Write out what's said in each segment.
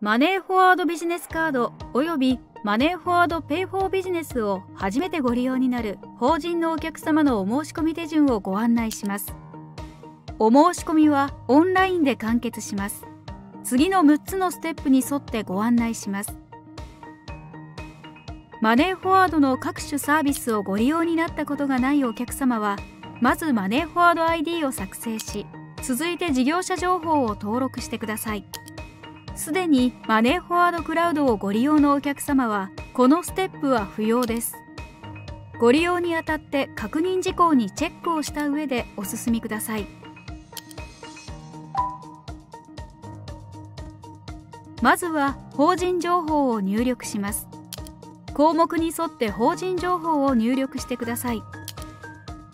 マネーフォワードビジネスカードおよびマネーフォワードペイフォービジネスを初めてご利用になる法人のお客様のお申し込み手順をご案内します。お申し込みはオンラインで完結します。次の6つのステップに沿ってご案内します。マネーフォワードの各種サービスをご利用になったことがないお客様は、まずマネーフォワード ID を作成し、続いて事業者情報を登録してください。すでにマネーフォワードクラウドをご利用のお客様はこのステップは不要です。ご利用にあたって確認事項にチェックをした上でお進みください。まずは法人情報を入力します。項目に沿って法人情報を入力してください。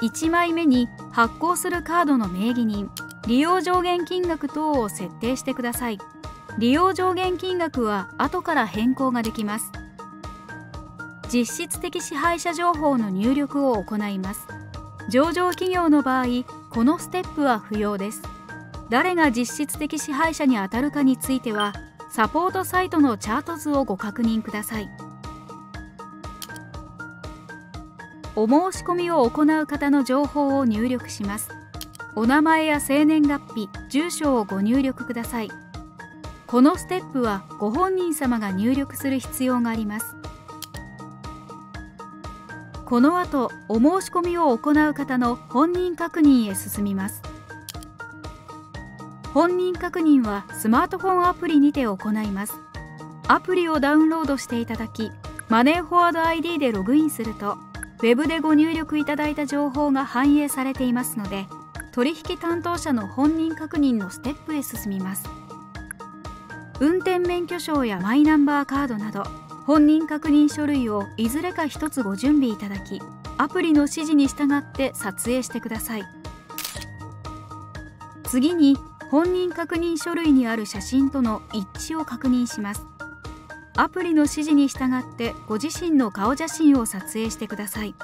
1枚目に発行するカードの名義人利用上限金額等を設定してください。利用上限金額は後から変更ができます。実質的支配者情報の入力を行います。上場企業の場合このステップは不要です。誰が実質的支配者にあたるかについてはサポートサイトのチャート図をご確認ください。お申し込みを行う方の情報を入力します。お名前や生年月日住所をご入力ください。このステップはご本人様が入力する必要があります。この後お申し込みを行う方の本人確認へ進みます。本人確認はスマートフォンアプリにて行います。アプリをダウンロードしていただきマネーフォワード ID でログインすると Web でご入力いただいた情報が反映されていますので取引担当者の本人確認のステップへ進みます。運転免許証やマイナンバーカードなど本人確認書類をいずれか1つご準備いただきアプリの指示に従って撮影してください。次に本人確認書類にある写真との一致を確認します。アプリの指示に従ってご自身の顔写真を撮影してください。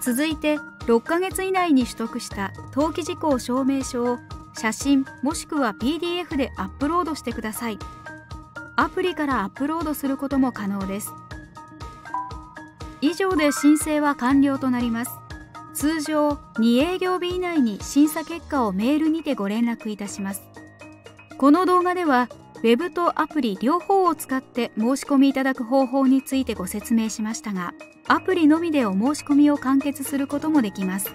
続いて6ヶ月以内に取得した登記事項証明書を写真もしくは PDF でアップロードしてください。アプリからアップロードすることも可能です。以上で申請は完了となります。通常2営業日以内に審査結果をメールにてご連絡いたします。この動画では Web とアプリ両方を使って申し込みいただく方法についてご説明しましたがアプリのみでお申し込みを完結することもできます。